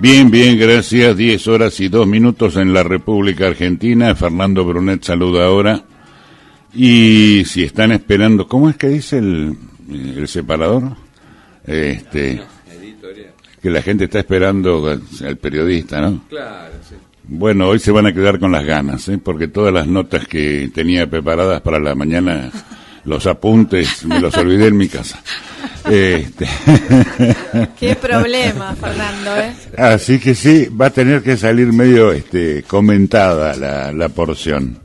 Bien, bien, gracias. Diez horas y dos minutos en la República Argentina. Fernando Brunet saluda ahora. Y si están esperando, ¿cómo es que dice el, el separador? Este, que la gente está esperando al periodista, ¿no? Claro, sí. Bueno, hoy se van a quedar con las ganas, ¿eh? porque todas las notas que tenía preparadas para la mañana, los apuntes, me los olvidé en mi casa. Este... Qué problema, Fernando, ¿eh? Así que sí, va a tener que salir medio este, comentada la, la porción.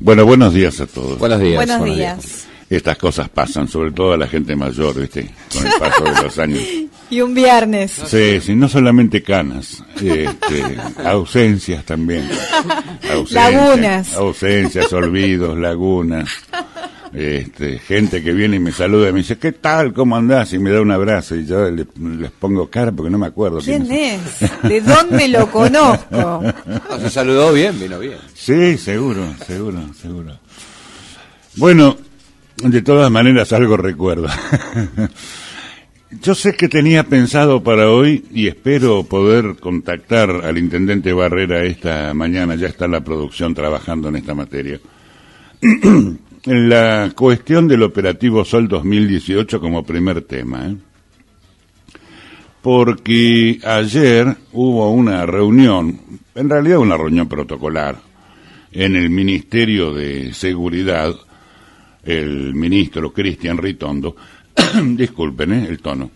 Bueno, buenos días a todos. Buenos días. Buenos días. Estas cosas pasan, sobre todo a la gente mayor, ¿viste? Con el paso de los años. Y un viernes. Sí, sí, no solamente canas, este, ausencias también. Ausencias, Lagunas. Ausencias, olvidos, lagunas. Este, gente que viene y me saluda y me dice, ¿qué tal? ¿Cómo andás? Y me da un abrazo y yo le- les pongo cara porque no me acuerdo. ¿Quién es? ¿De dónde lo conozco? Se saludó bien, vino bien. Sí, seguro, seguro, seguro. Bueno, de todas maneras algo recuerdo. Yo sé que tenía pensado para hoy y espero poder contactar al intendente Barrera esta mañana, ya está la producción trabajando en esta materia. la cuestión del operativo Sol 2018 como primer tema. ¿eh? Porque ayer hubo una reunión, en realidad una reunión protocolar, en el Ministerio de Seguridad, el ministro Cristian Ritondo, disculpen ¿eh? el tono,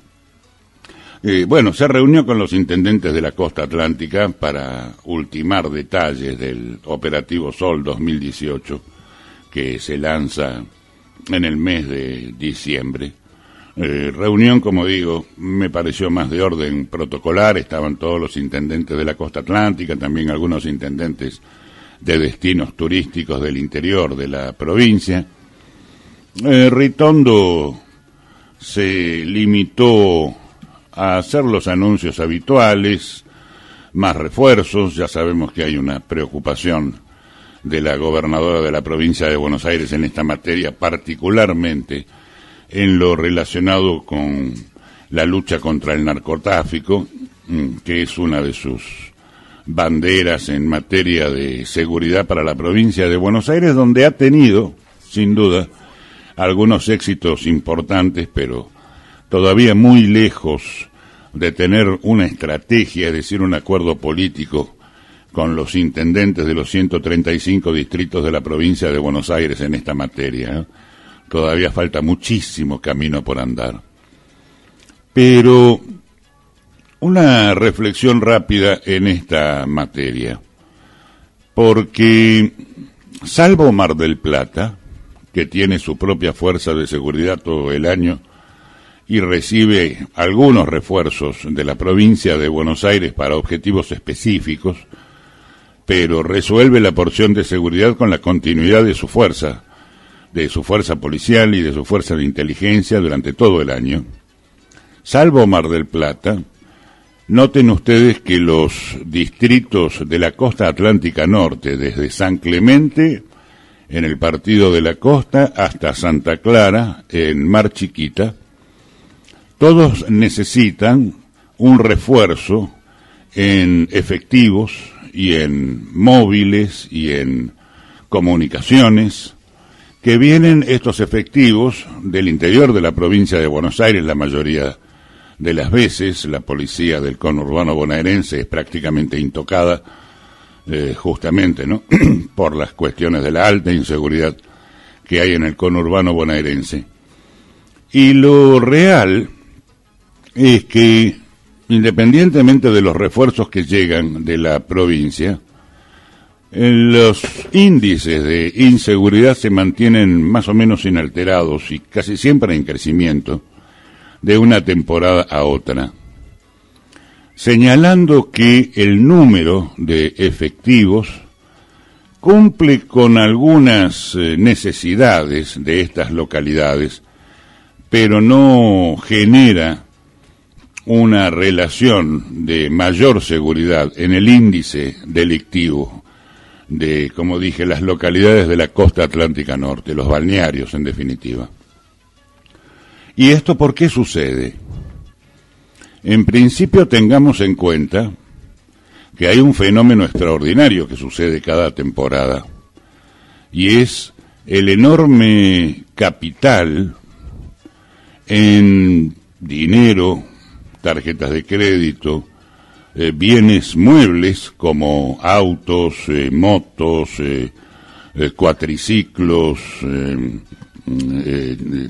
eh, bueno, se reunió con los intendentes de la costa atlántica para ultimar detalles del operativo Sol 2018 que se lanza en el mes de diciembre. Eh, reunión, como digo, me pareció más de orden protocolar, estaban todos los intendentes de la costa atlántica, también algunos intendentes de destinos turísticos del interior de la provincia. Eh, Ritondo se limitó a hacer los anuncios habituales, más refuerzos, ya sabemos que hay una preocupación de la gobernadora de la provincia de Buenos Aires en esta materia, particularmente en lo relacionado con la lucha contra el narcotráfico, mm, que es una de sus banderas en materia de seguridad para la provincia de Buenos Aires, donde ha tenido, sin duda, algunos éxitos importantes, pero todavía muy lejos de tener una estrategia, es decir, un acuerdo político con los intendentes de los 135 distritos de la provincia de Buenos Aires en esta materia. ¿eh? Todavía falta muchísimo camino por andar. Pero una reflexión rápida en esta materia, porque salvo Mar del Plata, que tiene su propia fuerza de seguridad todo el año y recibe algunos refuerzos de la provincia de Buenos Aires para objetivos específicos, pero resuelve la porción de seguridad con la continuidad de su fuerza, de su fuerza policial y de su fuerza de inteligencia durante todo el año. Salvo Mar del Plata, noten ustedes que los distritos de la costa atlántica norte, desde San Clemente, en el partido de la costa, hasta Santa Clara, en Mar Chiquita, todos necesitan un refuerzo en efectivos y en móviles y en comunicaciones, que vienen estos efectivos del interior de la provincia de Buenos Aires, la mayoría de las veces, la policía del conurbano bonaerense es prácticamente intocada, eh, justamente, ¿no? por las cuestiones de la alta inseguridad que hay en el conurbano bonaerense. Y lo real es que, independientemente de los refuerzos que llegan de la provincia, eh, los índices de inseguridad se mantienen más o menos inalterados y casi siempre en crecimiento de una temporada a otra, señalando que el número de efectivos cumple con algunas eh, necesidades de estas localidades, pero no genera una relación de mayor seguridad en el índice delictivo de, como dije, las localidades de la costa atlántica norte, los balnearios en definitiva. ¿Y esto por qué sucede? En principio tengamos en cuenta que hay un fenómeno extraordinario que sucede cada temporada y es el enorme capital en dinero, tarjetas de crédito, eh, bienes muebles como autos, eh, motos, eh, cuatriciclos,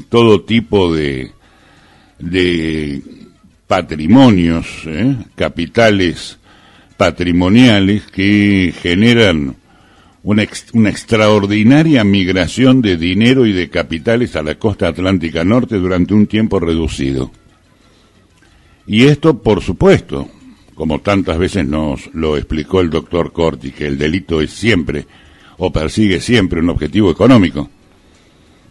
todo tipo de, de patrimonios, capitales patrimoniales que generan una, una, extraordinaria migración de dinero y de capitales a la costa atlántica norte durante un tiempo reducido. Y esto, por supuesto, como tantas veces nos lo explicó el doctor Corti, que el delito es siempre o persigue siempre un objetivo económico.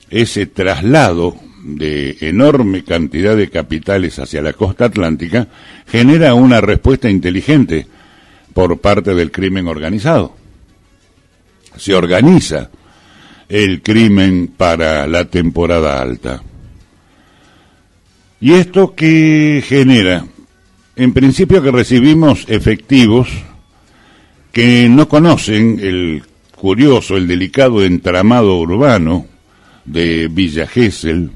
Ese traslado de enorme cantidad de capitales hacia la costa atlántica genera una respuesta inteligente por parte del crimen organizado. Se organiza el crimen para la temporada alta. ¿Y esto qué genera? En principio que recibimos efectivos que no conocen el curioso, el delicado entramado urbano de Villa Gesell,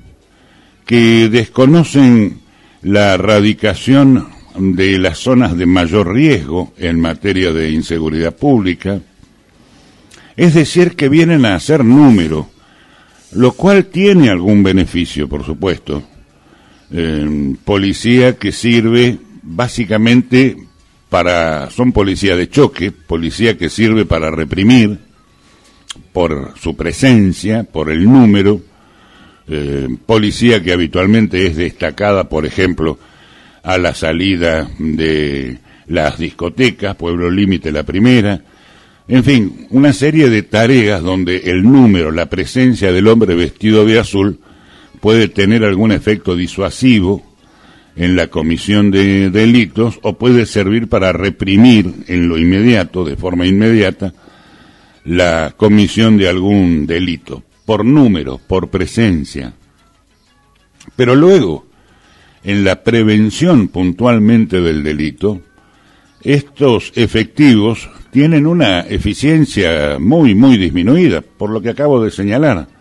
que desconocen la radicación de las zonas de mayor riesgo en materia de inseguridad pública, es decir, que vienen a hacer número, lo cual tiene algún beneficio, por supuesto. Eh, policía que sirve básicamente para, son policía de choque, policía que sirve para reprimir por su presencia, por el número, eh, policía que habitualmente es destacada, por ejemplo, a la salida de las discotecas, Pueblo Límite la primera, en fin, una serie de tareas donde el número, la presencia del hombre vestido de azul puede tener algún efecto disuasivo en la comisión de delitos o puede servir para reprimir en lo inmediato, de forma inmediata, la comisión de algún delito, por número, por presencia. Pero luego, en la prevención puntualmente del delito, estos efectivos tienen una eficiencia muy, muy disminuida, por lo que acabo de señalar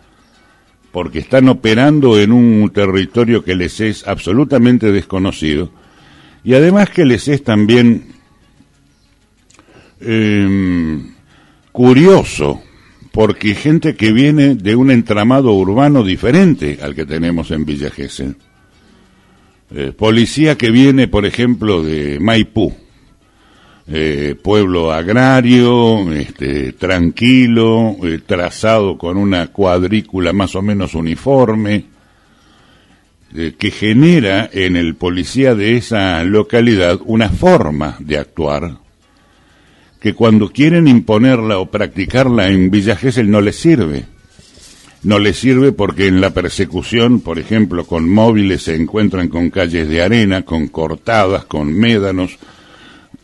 porque están operando en un territorio que les es absolutamente desconocido y además que les es también em, curioso, porque gente que viene de un entramado urbano diferente al que tenemos en Villa Gesell. Eh, policía que viene, por ejemplo, de Maipú, eh, pueblo agrario, este, tranquilo, eh, trazado con una cuadrícula más o menos uniforme, eh, que genera en el policía de esa localidad una forma de actuar que cuando quieren imponerla o practicarla en Villa Gesell no les sirve. No les sirve porque en la persecución, por ejemplo, con móviles se encuentran con calles de arena, con cortadas, con médanos,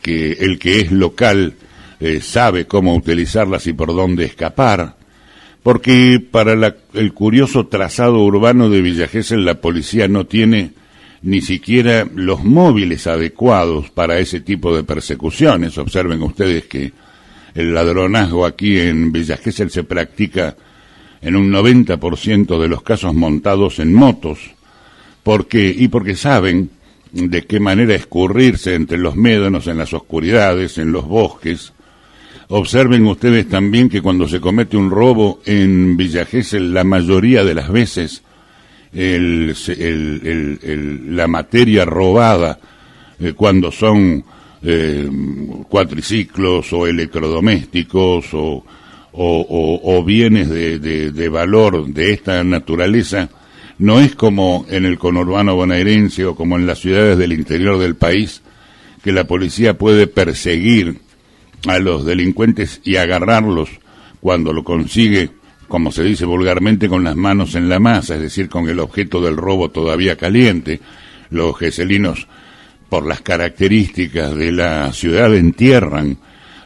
que el que es local eh, sabe cómo utilizarlas y por dónde escapar, porque para el curioso trazado urbano de Villa la policía no tiene ni siquiera los móviles adecuados para ese tipo de persecuciones. Observen ustedes que el ladronazgo aquí en Villa se practica en un 90% de los casos montados en motos, porque y porque saben de qué manera escurrirse entre los médanos, en las oscuridades, en los bosques. Observen ustedes también que cuando se comete un robo en Villa la mayoría de las veces el, la materia robada, eh, cuando son eh, cuatriciclos o electrodomésticos o, o, bienes de, de valor de esta naturaleza, no es como en el conurbano bonaerense o como en las ciudades del interior del país, que la policía puede perseguir a los delincuentes y agarrarlos cuando lo consigue, como se dice vulgarmente, con las manos en la masa, es decir, con el objeto del robo todavía caliente. Los geselinos, por las características de la ciudad, entierran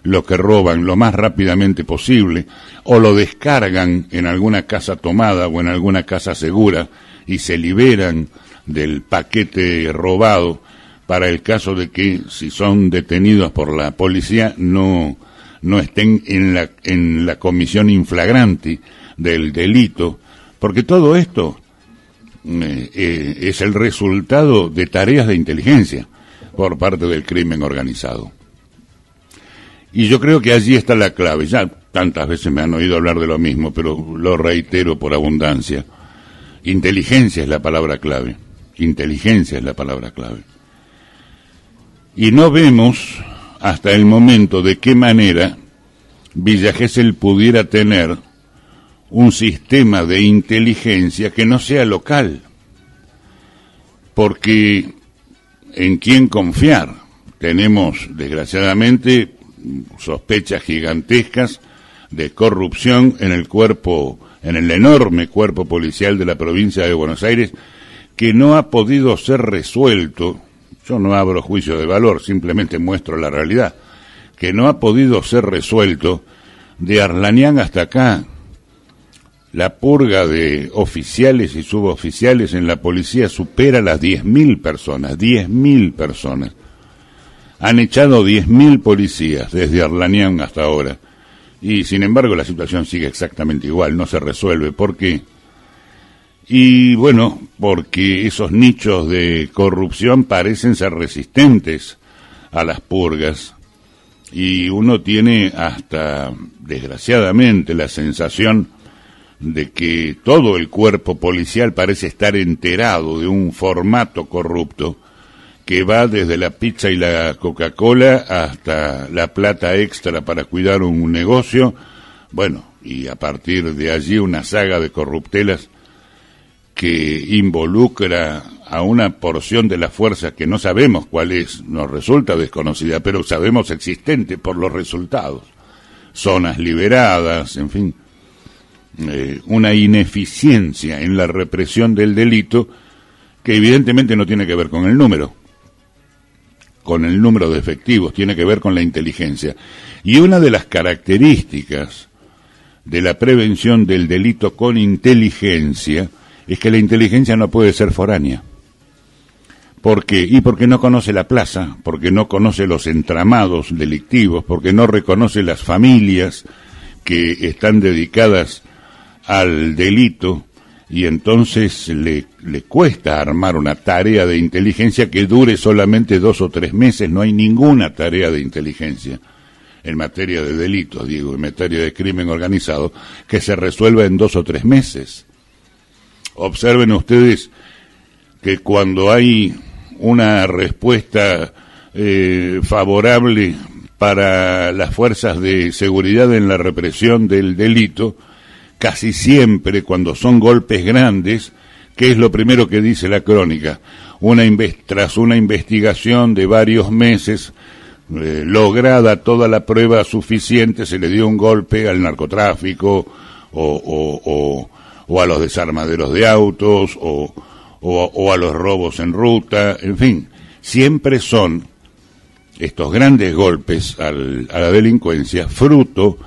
lo que roban lo más rápidamente posible o lo descargan en alguna casa tomada o en alguna casa segura y se liberan del paquete robado para el caso de que si son detenidos por la policía no no estén en la en la comisión inflagrante del delito, porque todo esto eh, eh, es el resultado de tareas de inteligencia por parte del crimen organizado. Y yo creo que allí está la clave. Ya tantas veces me han oído hablar de lo mismo, pero lo reitero por abundancia. Inteligencia es la palabra clave. Inteligencia es la palabra clave. Y no vemos hasta el momento de qué manera Villa Gesell pudiera tener un sistema de inteligencia que no sea local. Porque en quién confiar. Tenemos, desgraciadamente, sospechas gigantescas de corrupción en el cuerpo, en el enorme cuerpo policial de la provincia de Buenos Aires, que no ha podido ser resuelto. Yo no abro juicio de valor, simplemente muestro la realidad. Que no ha podido ser resuelto de Arlanián hasta acá. La purga de oficiales y suboficiales en la policía supera las 10.000 personas, 10.000 personas. Han echado 10.000 policías desde Arlanián hasta ahora. Y sin embargo la situación sigue exactamente igual, no se resuelve. ¿Por qué? Y bueno, porque esos nichos de corrupción parecen ser resistentes a las purgas. Y uno tiene hasta, desgraciadamente, la sensación de que todo el cuerpo policial parece estar enterado de un formato corrupto que va desde la pizza y la Coca-Cola hasta la plata extra para cuidar un negocio, bueno, y a partir de allí una saga de corruptelas que involucra a una porción de la fuerza que no sabemos cuál es, nos resulta desconocida, pero sabemos existente por los resultados. Zonas liberadas, en fin, eh, una ineficiencia en la represión del delito que evidentemente no tiene que ver con el número con el número de efectivos, tiene que ver con la inteligencia. Y una de las características de la prevención del delito con inteligencia es que la inteligencia no puede ser foránea. ¿Por qué? Y porque no conoce la plaza, porque no conoce los entramados delictivos, porque no reconoce las familias que están dedicadas al delito, y entonces le, le, cuesta armar una tarea de inteligencia que dure solamente dos o tres meses. No hay ninguna tarea de inteligencia en materia de delitos, digo, en materia de crimen organizado, que se resuelva en dos o tres meses. Observen ustedes que cuando hay una respuesta eh, favorable para las fuerzas de seguridad en la represión del delito, casi siempre cuando son golpes grandes, ¿qué es lo primero que dice la crónica? Una tras una investigación de varios meses, eh, lograda toda la prueba suficiente, se le dio un golpe al narcotráfico o, o a los desarmaderos de autos o, a los robos en ruta, en fin, siempre son estos grandes golpes al, a la delincuencia fruto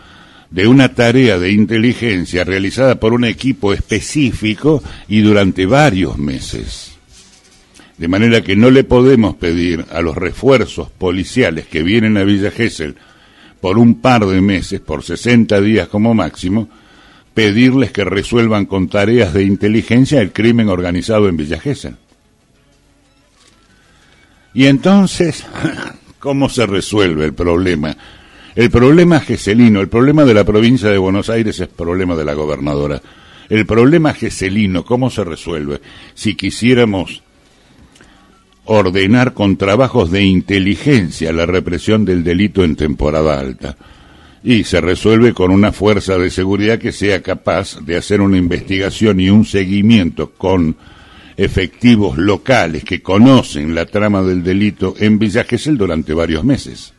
de una tarea de inteligencia realizada por un equipo específico y durante varios meses. De manera que no le podemos pedir a los refuerzos policiales que vienen a Villa Gesell por un par de meses, por 60 días como máximo, pedirles que resuelvan con tareas de inteligencia el crimen organizado en Villa Gesell. Y entonces, ¿cómo se resuelve el problema? El problema geselino, el problema de la provincia de Buenos Aires es problema de la gobernadora. El problema geselino, ¿cómo se resuelve? Si quisiéramos ordenar con trabajos de inteligencia la represión del delito en temporada alta. Y se resuelve con una fuerza de seguridad que sea capaz de hacer una investigación y un seguimiento con efectivos locales que conocen la trama del delito en Villa Gesell durante varios meses.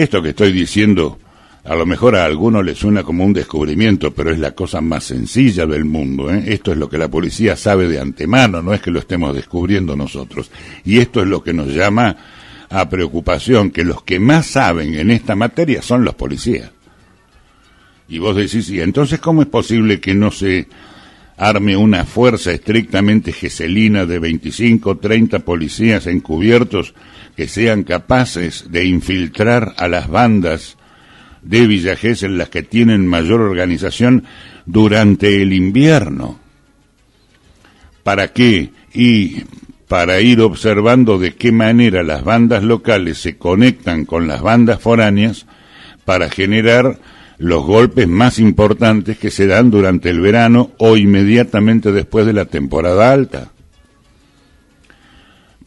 Esto que estoy diciendo a lo mejor a alguno le suena como un descubrimiento, pero es la cosa más sencilla del mundo. ¿eh? Esto es lo que la policía sabe de antemano, no es que lo estemos descubriendo nosotros. Y esto es lo que nos llama a preocupación, que los que más saben en esta materia son los policías. Y vos decís, ¿y entonces cómo es posible que no se arme una fuerza estrictamente geselina de 25, 30 policías encubiertos que sean capaces de infiltrar a las bandas de Villa en las que tienen mayor organización durante el invierno. ¿Para qué? Y para ir observando de qué manera las bandas locales se conectan con las bandas foráneas para generar los golpes más importantes que se dan durante el verano o inmediatamente después de la temporada alta.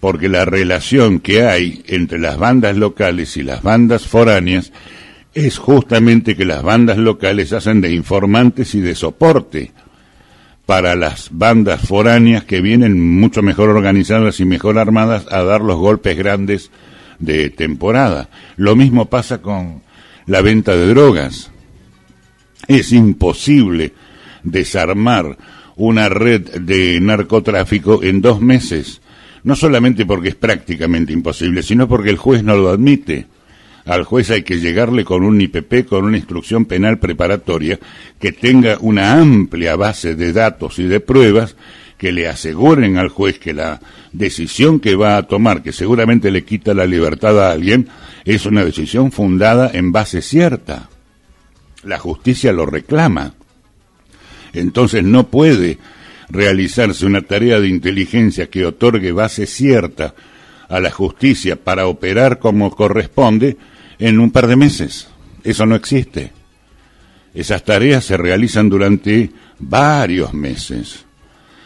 Porque la relación que hay entre las bandas locales y las bandas foráneas es justamente que las bandas locales hacen de informantes y de soporte para las bandas foráneas que vienen mucho mejor organizadas y mejor armadas a dar los golpes grandes de temporada. Lo mismo pasa con la venta de drogas. Es imposible desarmar una red de narcotráfico en dos meses, no solamente porque es prácticamente imposible, sino porque el juez no lo admite. Al juez hay que llegarle con un IPP, con una instrucción penal preparatoria, que tenga una amplia base de datos y de pruebas que le aseguren al juez que la decisión que va a tomar, que seguramente le quita la libertad a alguien, es una decisión fundada en base cierta. La justicia lo reclama. Entonces no puede realizarse una tarea de inteligencia que otorgue base cierta a la justicia para operar como corresponde en un par de meses. Eso no existe. Esas tareas se realizan durante varios meses,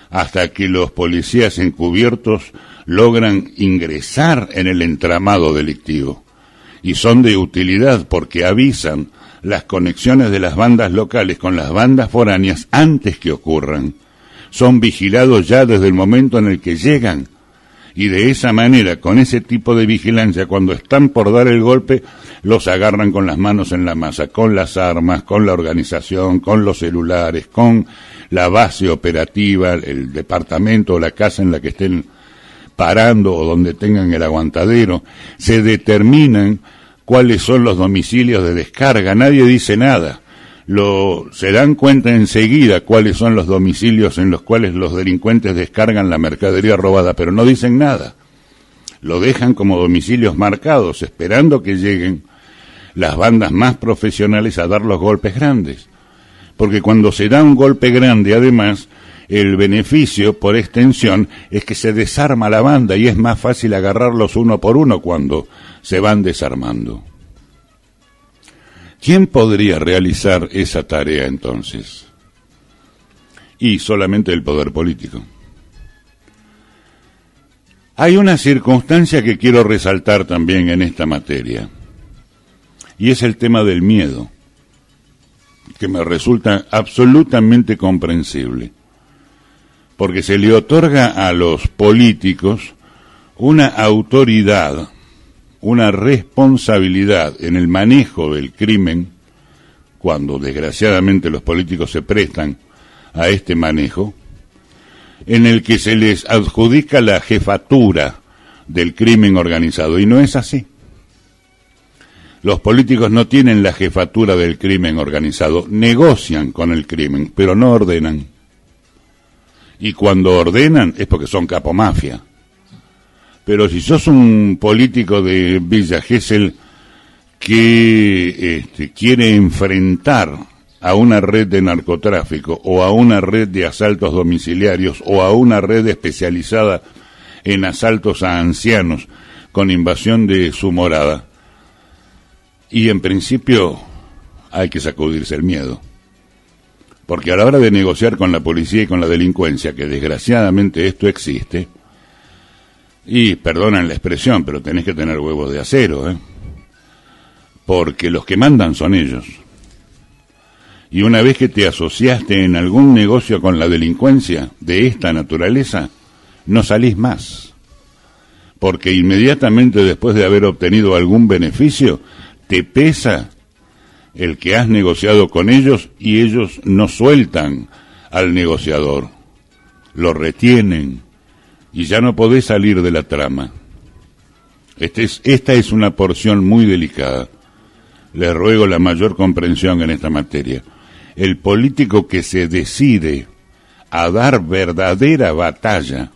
hasta que los policías encubiertos logran ingresar en el entramado delictivo. Y son de utilidad porque avisan las conexiones de las bandas locales con las bandas foráneas antes que ocurran. Son vigilados ya desde el momento en el que llegan. Y de esa manera, con ese tipo de vigilancia, cuando están por dar el golpe, los agarran con las manos en la masa, con las armas, con la organización, con los celulares, con la base operativa, el departamento o la casa en la que estén parando o donde tengan el aguantadero, se determinan cuáles son los domicilios de descarga, nadie dice nada lo, se dan cuenta enseguida cuáles son los domicilios en los cuales los delincuentes descargan la mercadería robada, pero no dicen nada. Lo dejan como domicilios marcados, esperando que lleguen las bandas más profesionales a dar los golpes grandes. Porque cuando se da un golpe grande, además, el beneficio, por extensión, es que se desarma la banda y es más fácil agarrarlos uno por uno cuando se van desarmando. ¿Quién podría realizar esa tarea entonces? Y solamente el poder político. Hay una circunstancia que quiero resaltar también en esta materia, y es el tema del miedo, que me resulta absolutamente comprensible, porque se le otorga a los políticos una autoridad una responsabilidad en el manejo del crimen, cuando desgraciadamente los políticos se prestan a este manejo, en el que se les adjudica la jefatura del crimen organizado. Y no es así. Los políticos no tienen la jefatura del crimen organizado, negocian con el crimen, pero no ordenan. Y cuando ordenan es porque son capomafia. Pero si sos un político de Villa Gesell que este, quiere enfrentar a una red de narcotráfico o a una red de asaltos domiciliarios o a una red especializada en asaltos a ancianos con invasión de su morada. Y en principio hay que sacudirse el miedo. Porque a la hora de negociar con la policía y con la delincuencia, que desgraciadamente esto existe, y perdonan la expresión, pero tenés que tener huevos de acero, ¿eh? Porque los que mandan son ellos. Y una vez que te asociaste en algún negocio con la delincuencia de esta naturaleza, no salís más. Porque inmediatamente después de haber obtenido algún beneficio, te pesa el que has negociado con ellos y ellos no sueltan al negociador. Lo retienen, y ya no podés salir de la trama. Este es, esta es una porción muy delicada. Les ruego la mayor comprensión en esta materia. El político que se decide a dar verdadera batalla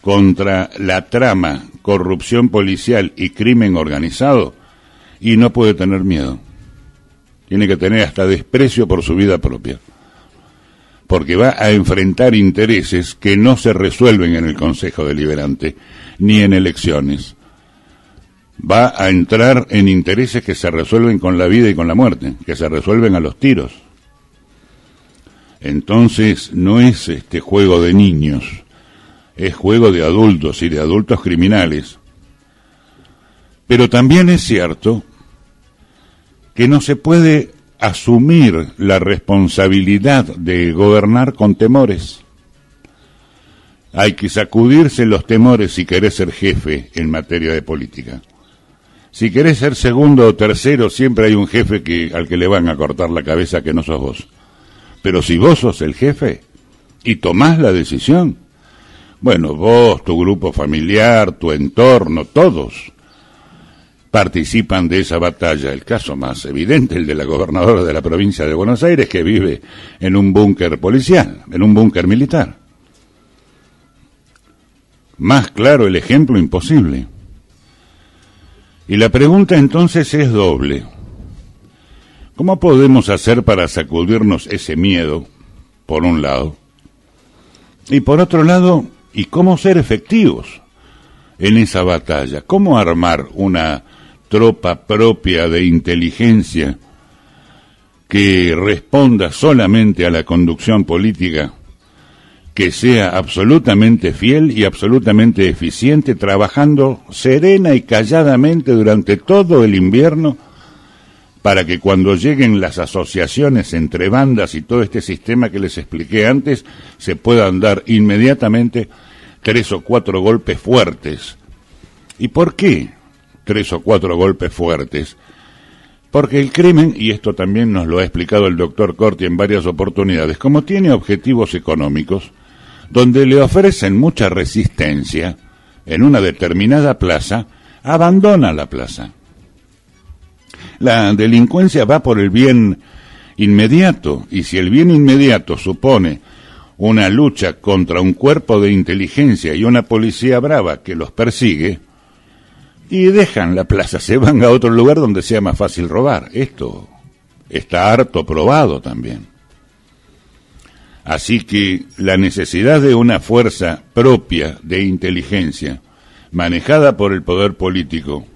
contra la trama, corrupción policial y crimen organizado, y no puede tener miedo. Tiene que tener hasta desprecio por su vida propia. Porque va a enfrentar intereses que no se resuelven en el Consejo Deliberante, ni en elecciones. Va a entrar en intereses que se resuelven con la vida y con la muerte, que se resuelven a los tiros. Entonces no es este juego de niños, es juego de adultos y de adultos criminales. Pero también es cierto que no se puede asumir la responsabilidad de gobernar con temores. Hay que sacudirse los temores si querés ser jefe en materia de política. Si querés ser segundo o tercero, siempre hay un jefe que, al que le van a cortar la cabeza que no sos vos. Pero si vos sos el jefe y tomás la decisión, bueno, vos, tu grupo familiar, tu entorno, todos participan de esa batalla. El caso más evidente, el de la gobernadora de la provincia de Buenos Aires, que vive en un búnker policial, en un búnker militar. Más claro el ejemplo imposible. Y la pregunta entonces es doble. ¿Cómo podemos hacer para sacudirnos ese miedo, por un lado? Y por otro lado, ¿y cómo ser efectivos en esa batalla? ¿Cómo armar una tropa propia de inteligencia que responda solamente a la conducción política, que sea absolutamente fiel y absolutamente eficiente, trabajando serena y calladamente durante todo el invierno, para que cuando lleguen las asociaciones entre bandas y todo este sistema que les expliqué antes, se puedan dar inmediatamente tres o cuatro golpes fuertes. ¿Y por qué? Tres o cuatro golpes fuertes. Porque el crimen, y esto también nos lo ha explicado el doctor Corti en varias oportunidades, como tiene objetivos económicos, donde le ofrecen mucha resistencia en una determinada plaza, abandona la plaza. La delincuencia va por el bien inmediato, y si el bien inmediato supone una lucha contra un cuerpo de inteligencia y una policía brava que los persigue, y dejan la plaza, se van a otro lugar donde sea más fácil robar. Esto está harto probado también. Así que la necesidad de una fuerza propia de inteligencia, manejada por el poder político,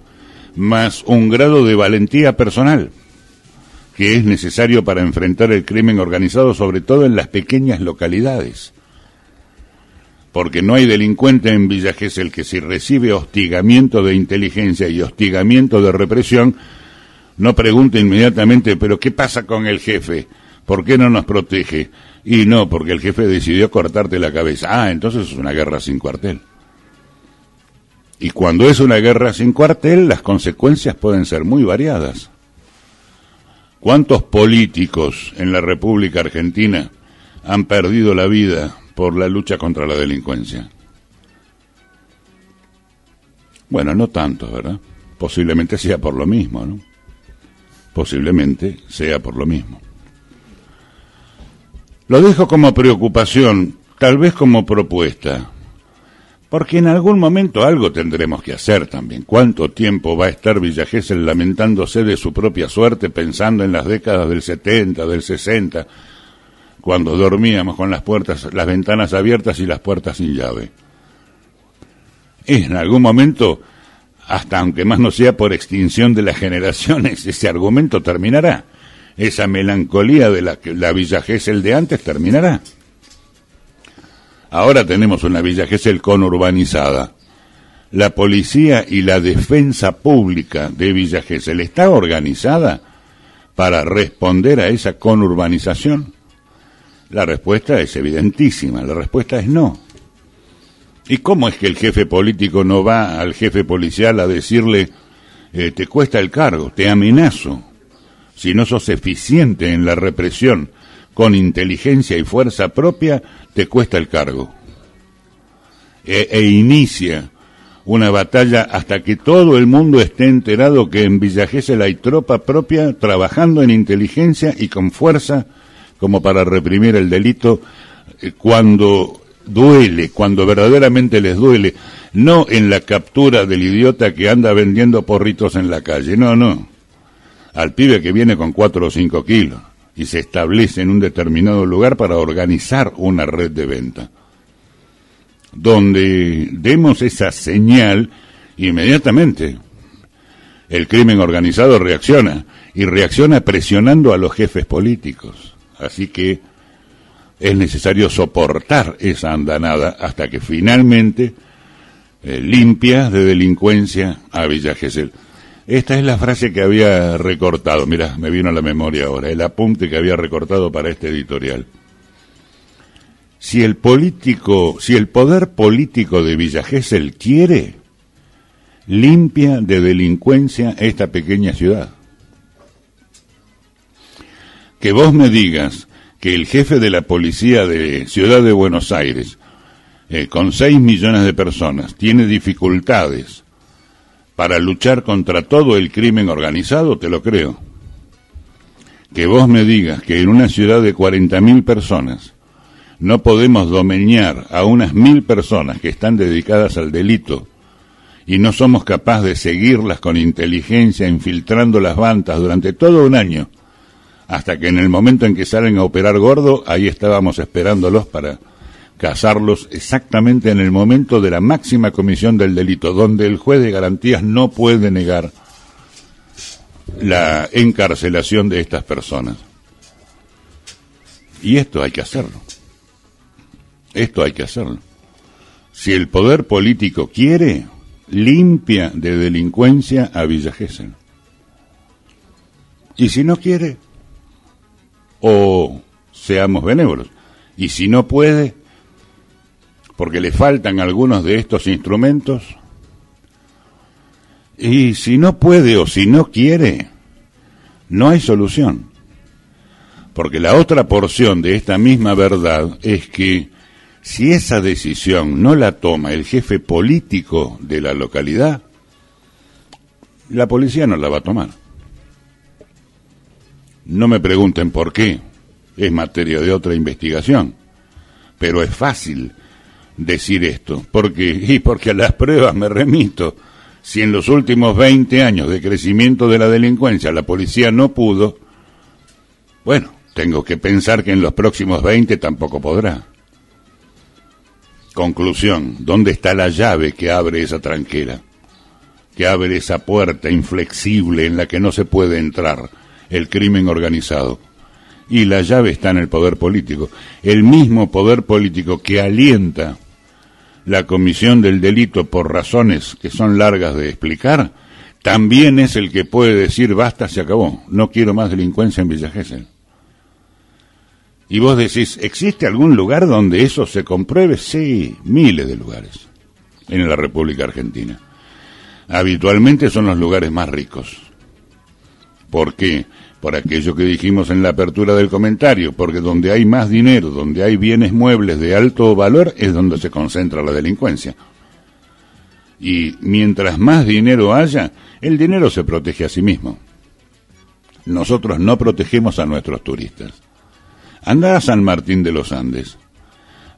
más un grado de valentía personal, que es necesario para enfrentar el crimen organizado, sobre todo en las pequeñas localidades porque no hay delincuente en Villa Gesell que si recibe hostigamiento de inteligencia y hostigamiento de represión, no pregunte inmediatamente, pero ¿qué pasa con el jefe? ¿Por qué no nos protege? Y no, porque el jefe decidió cortarte la cabeza. Ah, entonces es una guerra sin cuartel. Y cuando es una guerra sin cuartel, las consecuencias pueden ser muy variadas. ¿Cuántos políticos en la República Argentina han perdido la vida por la lucha contra la delincuencia. Bueno, no tanto, ¿verdad? Posiblemente sea por lo mismo, ¿no? Posiblemente sea por lo mismo. Lo dejo como preocupación, tal vez como propuesta, porque en algún momento algo tendremos que hacer también. ¿Cuánto tiempo va a estar Villa lamentándose de su propia suerte pensando en las décadas del 70, del 60, cuando dormíamos con las puertas, las ventanas abiertas y las puertas sin llave. En algún momento, hasta aunque más no sea por extinción de las generaciones, ese argumento terminará. Esa melancolía de la la Villa Gesell de antes terminará. Ahora tenemos una Villa Gesell conurbanizada. La policía y la defensa pública de Villa Gesell está organizada para responder a esa conurbanización. La respuesta es evidentísima, la respuesta es no. ¿Y cómo es que el jefe político no va al jefe policial a decirle, eh, te cuesta el cargo, te amenazo? Si no sos eficiente en la represión con inteligencia y fuerza propia, te cuesta el cargo. E, e inicia una batalla hasta que todo el mundo esté enterado que en Villa hay tropa propia trabajando en inteligencia y con fuerza como para reprimir el delito eh, cuando duele, cuando verdaderamente les duele, no en la captura del idiota que anda vendiendo porritos en la calle, no, no, al pibe que viene con cuatro o cinco kilos y se establece en un determinado lugar para organizar una red de venta. Donde demos esa señal inmediatamente. El crimen organizado reacciona y reacciona presionando a los jefes políticos. Así que es necesario soportar esa andanada hasta que finalmente eh, limpia de delincuencia a Villa Gesell. Esta es la frase que había recortado, mira, me vino a la memoria ahora, el apunte que había recortado para este editorial. Si el político, si el poder político de Villa Gesell quiere, limpia de delincuencia esta pequeña ciudad. Que vos me digas que el jefe de la policía de Ciudad de Buenos Aires, eh, con 6 millones de personas, tiene dificultades para luchar contra todo el crimen organizado, te lo creo. Que vos me digas que en una ciudad de 40.000 personas no podemos domeñar a unas mil personas que están dedicadas al delito y no somos capaces de seguirlas con inteligencia, infiltrando las bandas durante todo un año, hasta que en el momento en que salen a operar gordo, ahí estábamos esperándolos para casarlos exactamente en el momento de la máxima comisión del delito, donde el juez de garantías no puede negar la encarcelación de estas personas. Y esto hay que hacerlo. Esto hay que hacerlo. Si el poder político quiere, limpia de delincuencia a Villa Gesell. Y si no quiere, o seamos benévolos. Y si no puede, porque le faltan algunos de estos instrumentos. Y si no puede o si no quiere, no hay solución. Porque la otra porción de esta misma verdad es que si esa decisión no la toma el jefe político de la localidad, la policía no la va a tomar. No me pregunten por qué, es materia de otra investigación, pero es fácil decir esto, porque y porque a las pruebas me remito. Si en los últimos 20 años de crecimiento de la delincuencia la policía no pudo, bueno, tengo que pensar que en los próximos 20 tampoco podrá. Conclusión, ¿dónde está la llave que abre esa tranquera? Que abre esa puerta inflexible en la que no se puede entrar el crimen organizado. Y la llave está en el poder político. El mismo poder político que alienta la comisión del delito por razones que son largas de explicar, también es el que puede decir basta, se acabó, no quiero más delincuencia en Villa Gesell. Y vos decís, ¿existe algún lugar donde eso se compruebe? Sí, miles de lugares en la República Argentina. Habitualmente son los lugares más ricos. ¿Por qué? Por aquello que dijimos en la apertura del comentario, porque donde hay más dinero, donde hay bienes muebles de alto valor, es donde se concentra la delincuencia. Y mientras más dinero haya, el dinero se protege a sí mismo. Nosotros no protegemos a nuestros turistas. Anda a San Martín de los Andes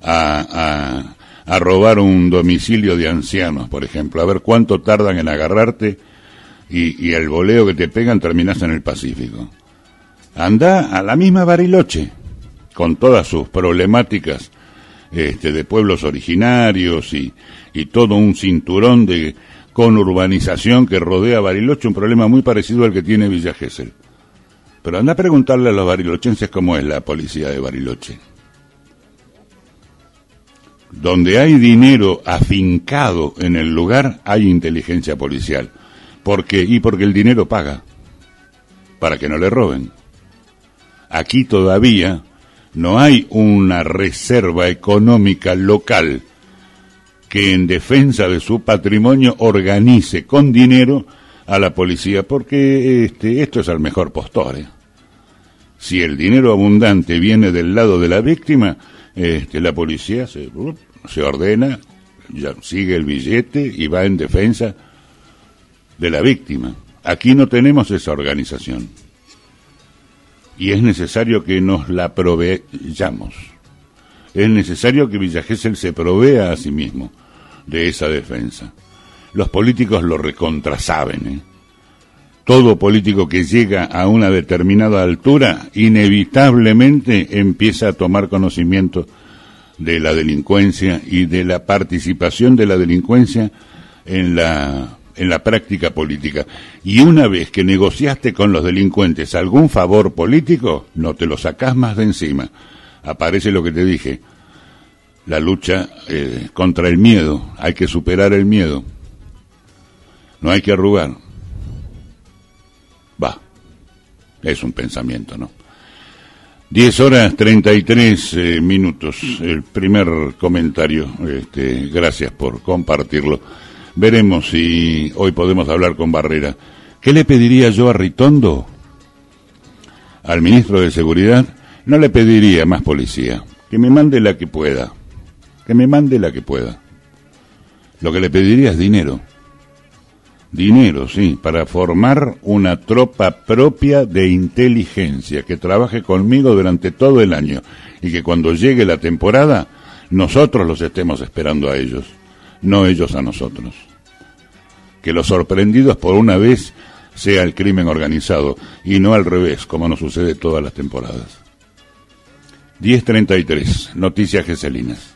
a, a, a robar un domicilio de ancianos, por ejemplo, a ver cuánto tardan en agarrarte y, el voleo que te pegan terminas en el Pacífico. Anda a la misma Bariloche, con todas sus problemáticas este, de pueblos originarios y, y todo un cinturón de conurbanización que rodea Bariloche, un problema muy parecido al que tiene Villa Gesell. Pero anda a preguntarle a los barilochenses cómo es la policía de Bariloche. Donde hay dinero afincado en el lugar, hay inteligencia policial. ¿Por qué? Y porque el dinero paga, para que no le roben. Aquí todavía no hay una reserva económica local que en defensa de su patrimonio organice con dinero a la policía, porque este, esto es al mejor postor. ¿eh? Si el dinero abundante viene del lado de la víctima, este, la policía se, se ordena, sigue el billete y va en defensa de la víctima. Aquí no tenemos esa organización. Y es necesario que nos la proveyamos. es necesario que Villa Gesell se provea a sí mismo de esa defensa. Los políticos lo recontrasaben, ¿eh? Todo político que llega a una determinada altura inevitablemente empieza a tomar conocimiento de la delincuencia y de la participación de la delincuencia en la en la práctica política. Y una vez que negociaste con los delincuentes algún favor político, no te lo sacás más de encima. Aparece lo que te dije, la lucha eh, contra el miedo, hay que superar el miedo, no hay que arrugar. Va, es un pensamiento, ¿no? Diez horas treinta y tres eh, minutos, el primer comentario, este, gracias por compartirlo. Veremos si hoy podemos hablar con Barrera. ¿Qué le pediría yo a Ritondo? Al ministro de Seguridad no le pediría más policía, que me mande la que pueda, que me mande la que pueda. Lo que le pediría es dinero. Dinero, sí, para formar una tropa propia de inteligencia que trabaje conmigo durante todo el año y que cuando llegue la temporada nosotros los estemos esperando a ellos no ellos a nosotros. Que los sorprendidos por una vez sea el crimen organizado y no al revés, como nos sucede todas las temporadas. 10.33, Noticias Geselinas.